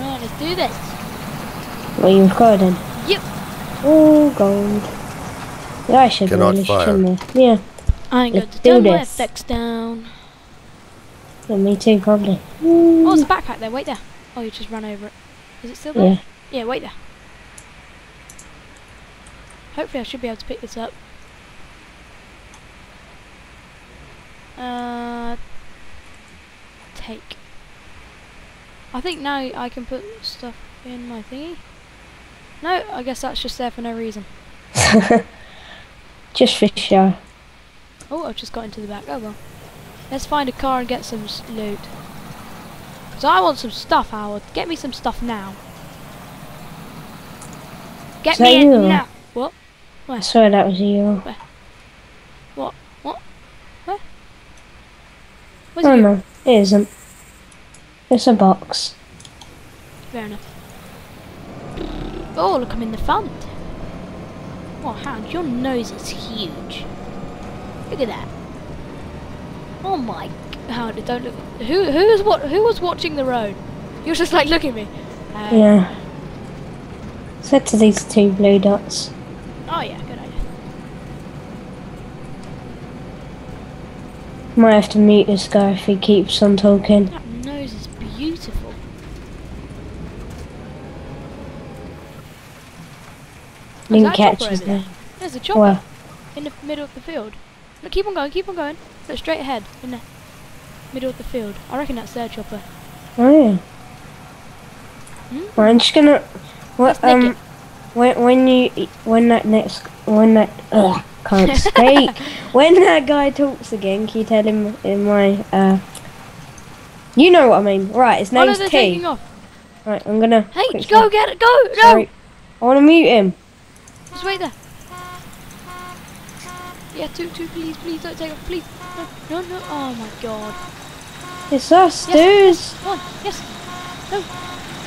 Right, let's do this. What are you recording? Yep. Oh, gold. Yeah, I should Cannot really, fire. shouldn't Yeah, I ain't got Let's to do turn my this. effects down. yeah, me too, probably. Oh, there's a backpack there. Wait there. Oh, you just ran over it. Is it still there? Yeah. Yeah, wait there. Hopefully I should be able to pick this up. Uh, take. I think now I can put stuff in my thingy. No, I guess that's just there for no reason. Just for show. Oh, I've just got into the back. Oh well. Let's find a car and get some loot. Cause I want some stuff, Howard. Get me some stuff now. Get Is me in it now. What? I swear that was you. What? What? Where? Where's Oh you? no, it isn't. It's a box. Fair enough. Oh, look, I'm in the front. Oh, Howard, your nose is huge. Look at that. Oh my Howard, don't look. Who who is what? Who was watching the road? You're just like look at me. Uh, Yeah. Set to these two blue dots. Oh yeah, good idea. Might have to mute this guy if he keeps on talking. That nose is beautiful. Didn't catch his there? There's a chopper Well, in the middle of the field. Look, keep on going, keep on going. Look straight ahead in the middle of the field. I reckon that's their chopper. oh yeah. Hmm? Well, I'm just gonna. What Let's um, when when you when that next when that ugh, can't speak when that guy talks again, can you tell him in my uh. You know what I mean, right? His Oh no, name's T. taking off. Right, I'm gonna. Hey, go get it, go! No! Sorry, I want to mute him. Just wait there. Yeah, two, two, please, please don't take off, please. No, no, no. Oh my god. It's us, Yes, dudes. Come on, yes. No.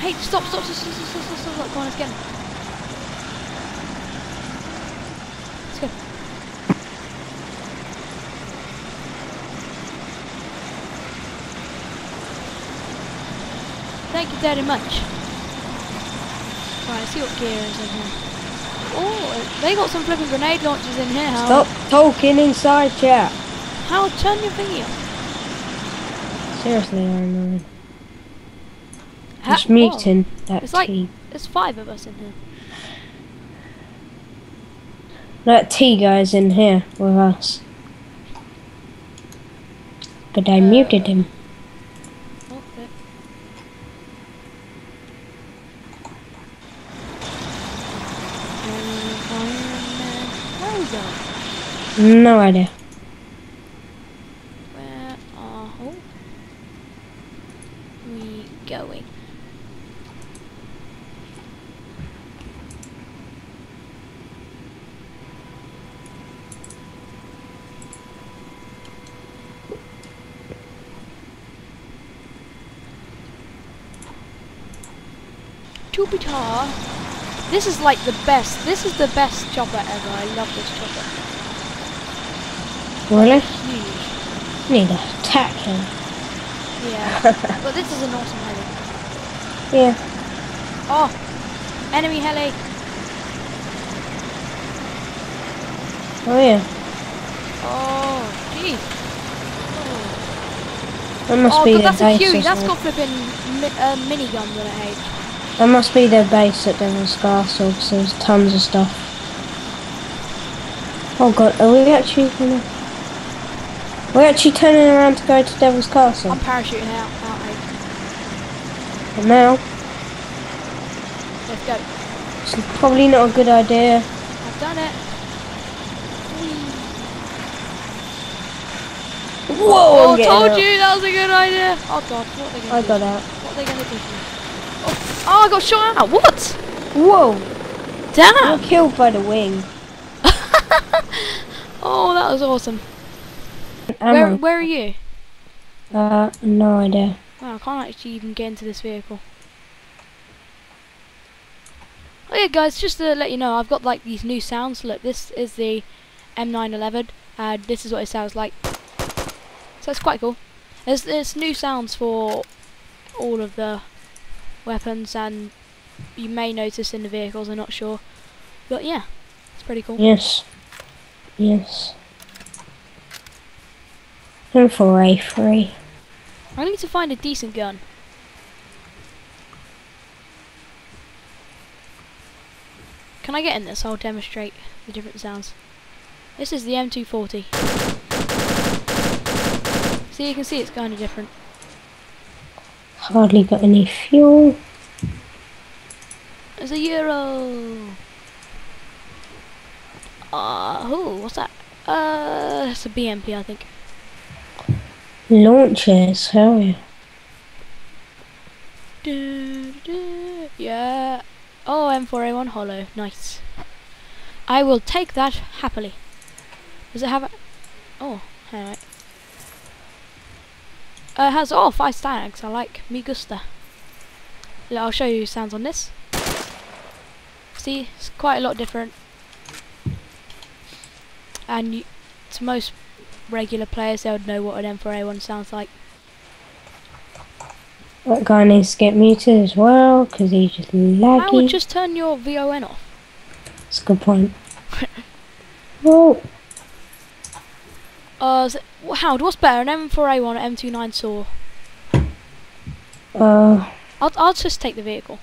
Hey, stop, stop, stop, stop, stop, stop, stop, stop. Come on, let's get him. Let's go. Thank you very much. Right, let's see what gear is in here. Oh, they got some flipping grenade launchers in here, Howard. Stop talking inside chat. Howard, turn your thingy off. Seriously, I'm annoying. Ha- Just muting oh, that It's like- T. There's five of us in here. That T guy's in here with us. But I uh, muted him. Oh, there. Environment. Where we going? No idea. Where are we going? Jupiter. This is like the best. This is the best chopper ever. I love this chopper. Really? Huge. Need to attack him. Yeah. but this is an awesome heli. Yeah. Oh! Enemy heli! Oh yeah. Oh, jeez. That must Oh, be God, their that's a base. Huey. or That's got flipping mi- uh, minigun that I hate. That must be their base at Devil's Castle because there's tons of stuff. Oh god, are we actually gonna... We're actually turning around to go to Devil's Castle. I'm parachuting out, out mate. And now, Let's go. it's probably not a good idea. I've done it. Whoa! Oh, I'm told out. you that was a good idea. Oh god, what are they I gonna do? got out. What are they gonna do? Oh, oh, I got shot out. What? Whoa! Damn! You're killed by the wing. Oh, that was awesome. Where, where are you? Uh, no idea. Wow, I can't actually even get into this vehicle. Oh yeah, guys, just to let you know, I've got like these new sounds. Look, this is the M911, and this is what it sounds like. So it's quite cool. There's there's new sounds for all of the weapons, and you may notice in the vehicles. I'm not sure, but yeah, it's pretty cool. Yes. Yes. And for A3. I need to find a decent gun. Can I get in this? I'll demonstrate the different sounds. This is the M240. See, you can see it's kind of different. Hardly got any fuel. There's a Euro! Uh, oh, what's that? Uh, that's a BMP, I think. Launches, hell yeah. Du- du- Yeah. Oh, M4A1 Holo. Nice. I will take that happily. Does it have a... Oh, alright. Uh, it has, oh, five stags. I like. Me gusta. I'll show you sounds on this. See, it's quite a lot different. And you, to most regular players, they would know what an M4A1 sounds like. That guy needs to get muted as well, because he's just I would just turn your VON off. That's a good point. Whoa. Uh, it- Howard, what's better, an M4A1 or M29 saw? Uh, I'll, I'll just take the vehicle.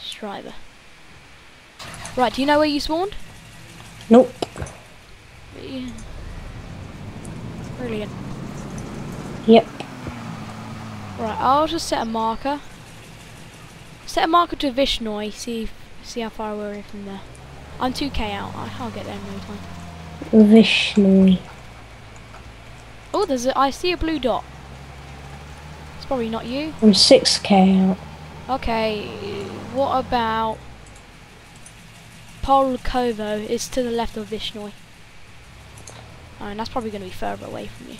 Stryker. Right, do you know where you spawned? nope. Yeah. Brilliant. Yep. Right, I'll just set a marker. Set a marker to Vishnoi, see see how far we're from there. I'm 2k out, I- I'll get there in no time. Vishnu. Oh, there's a, I see a blue dot. It's probably not you. I'm 6k out. Okay, what about Pulkovo? It's to the left of Vishnoi. Oh, and that's probably going to be further away from you.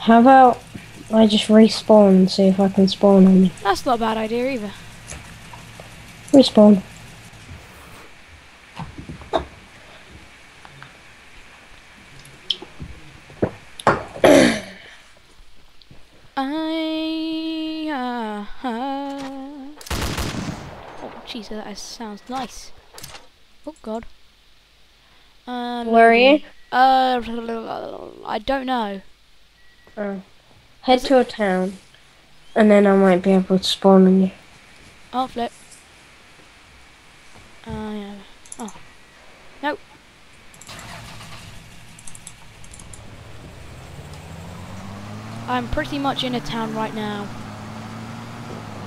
How about I just respawn and see if I can spawn on you? That's not a bad idea either. Respawn. I. Uh, uh. Oh, Jesus, that sounds nice. Oh, God. Uh, Where are you? Uh, I don't know. Oh. Head to a town, and then I might be able to spawn on you. Oh, flip. Uh, yeah. Oh. Nope. I'm pretty much in a town right now.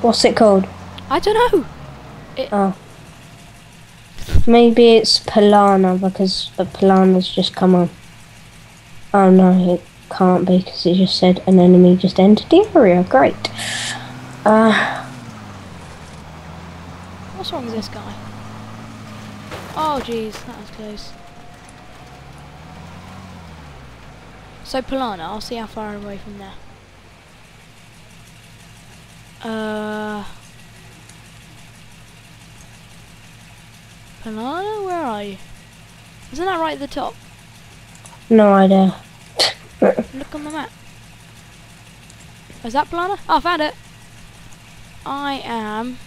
What's it called? I don't know. Oh. Maybe it's Polana because the Polana's just come on. Oh no, it can't be because it just said an enemy just entered the area. Great. Uh, What's wrong with this guy? Oh, jeez, that was close. So Polana, I'll see how far away from there. Uh, Polana, where are you? Isn't that right at the top? no idea. Look on the map. Is that Polana? Oh, I found it. I am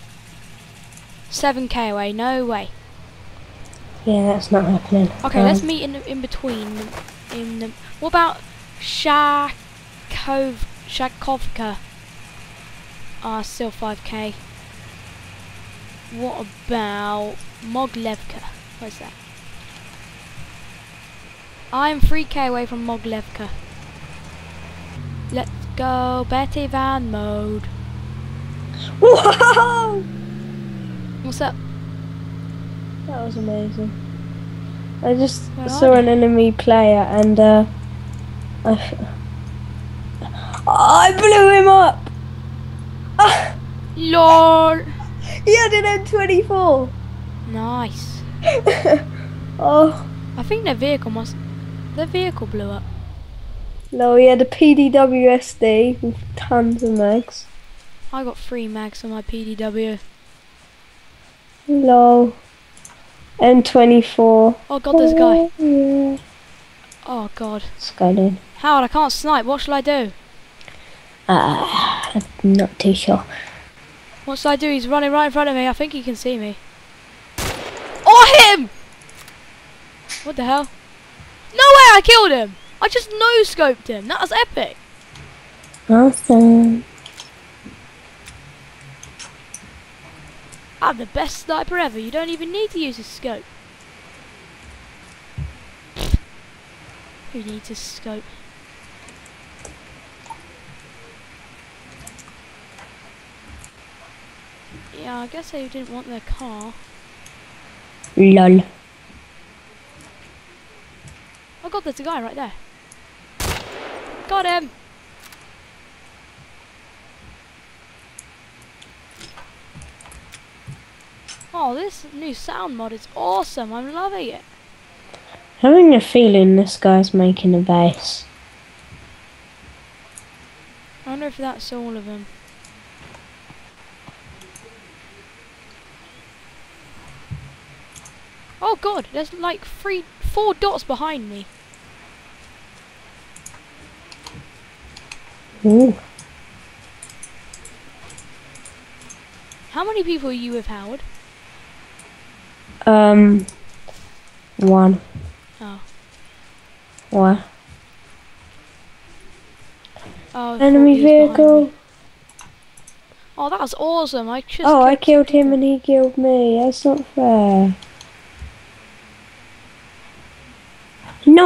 7k away. No way. Yeah, that's not happening. Okay, let's Um, meet in in between. In the, what about Shakov Shakovka? Ah, still 5k. What about Moglevka? Where's that? I'm 3k away from Moglevka. Let's go Betty Van mode. Whoa! What's up? That was amazing. I just Where saw an enemy player and uh, I, I blew him up. Ah, LOL! he had an M24. Nice. oh I think their vehicle must. Their vehicle blew up. no, he had a PDWSD with tons of mags. I got three mags on my PDW. Lol. M24. Oh god, there's a guy. Oh, yeah. Oh god. Skyline. Howard, I can't snipe. What shall I do? Ah, I'm not too sure. What should I do? He's running right in front of me. I think he can see me. Hit him! What the hell? No way I killed him! I just no-scoped him. That was epic. Awesome. I'm the best sniper ever. You don't even need to use a scope. Who needs a scope? Yeah, I guess they didn't want their car. Lol. Oh god, there's a guy right there. Got him! Oh, this new sound mod is awesome. I'm loving it. Having a feeling this guy's making a base. I wonder if that's all of them. Oh god, there's like three, four dots behind me. Ooh. How many people are you with, Howard? Um. One. Oh. What? Oh, Enemy 40 is behind vehicle. Oh, that's awesome. I just Oh, I killed killed him and he killed me. That's not fair.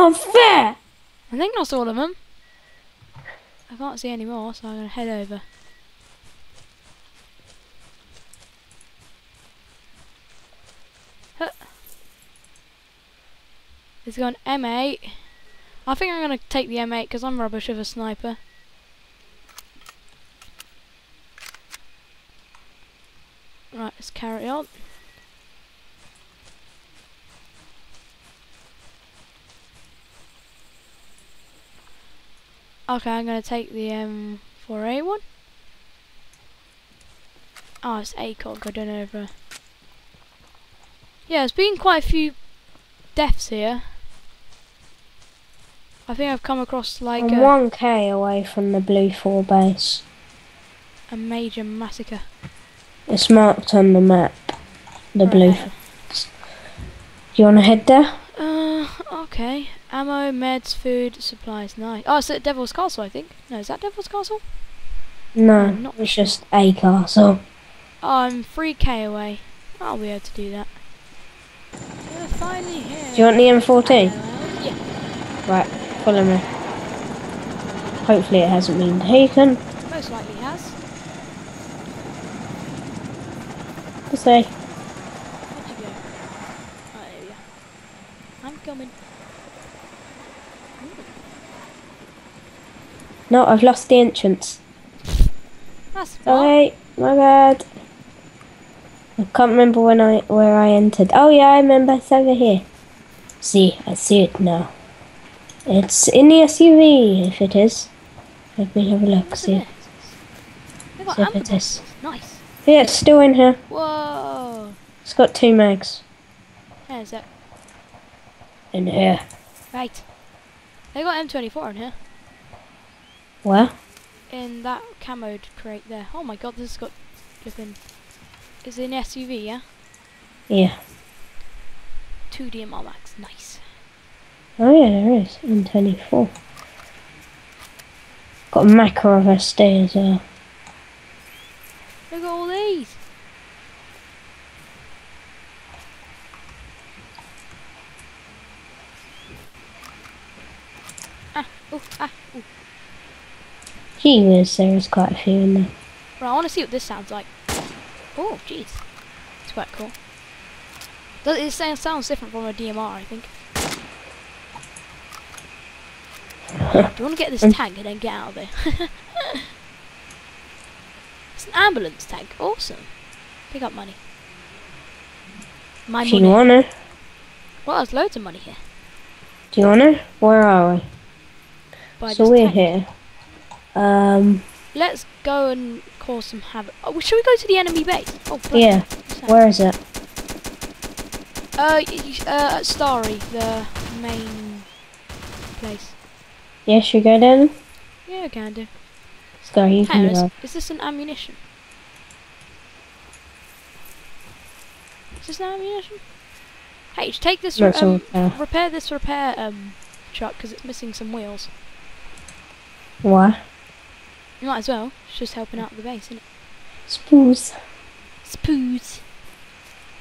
Not fair! I think that's all of them. I can't see any more, so I'm gonna head over. Huh. It's got an M8. I think I'm gonna take the M8 because I'm rubbish with a sniper. Right, let's carry on. Okay, I'm gonna take the M4A one. Oh, it's ACOG, I don't know if... Uh... Yeah, there's been quite a few deaths here. I think I've come across like I'm a, 1k away from the BLUFOR base. a major massacre. It's marked on the map. The blue. Do you want to head there? Uh, okay. Ammo, meds, food, supplies, nice. Oh, it's at Devil's Castle, I think. No, is that Devil's Castle? No, I'm not it's just a castle. Oh, I'm 3k away. I'll be able to do that. We're finally here. Do you want the M14? Yeah, Right, follow me. Hopefully it hasn't been taken. most likely has. Let's say. Where'd you go? Oh, there you are. I'm coming. No, I've lost the entrance. That's fine. my bad. I can't remember when I where I entered. Oh yeah, I remember. It's over here. See, I see it now. It's in the SUV, if it is. Let me have a look. See. Got See if it is. Nice. Yeah, it's still in here. Whoa. It's got two mags There's it. in here. Right. They got M24 in here. Where? In that camoed crate there. Oh my god, this has got flipping. Is it an SUV, yeah? Yeah. 2 DMR max. Nice. Oh yeah, there is. M24. Got a Makarov SD as well. Look at all these. Ah, oh, ah, oh. Gee whiz, there is quite a few in there. Right, I want to see what this sounds like. Oh, jeez. It's quite cool. Does it sound, sounds different from a DMR, I think. Do you want to get this tank and then get out of there? it's an ambulance tank. Awesome. Pick up money. My If you wanna. Well, there's loads of money here. Do you wanna? Where are we? Buy so we're tank. here. Um, Let's go and cause some havoc. Oh, should we go to the enemy base? Oh, yeah. hell. What's that? Where is it? Uh, uh, Stary, the main place. Yeah, should we go down? Yeah, we can do. Scar, you Hang on, can is, is this an ammunition? Is this an ammunition? Hey, take this. That's um, uh, repair this repair um truck because it's missing some wheels. Why? You might as well. It's just helping out the base, isn't it? Spoos. Spoos.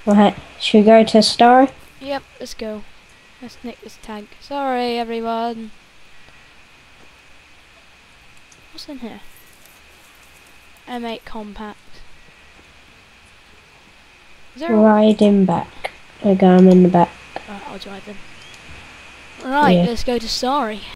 Right, should we go to Star? Yep, let's go. Let's nick this tank. Sorry, everyone. What's in here? M8 compact. Is there him back. Okay, I'm in the back. Right, I'll drive them. Right, Yeah. let's go to Sorry.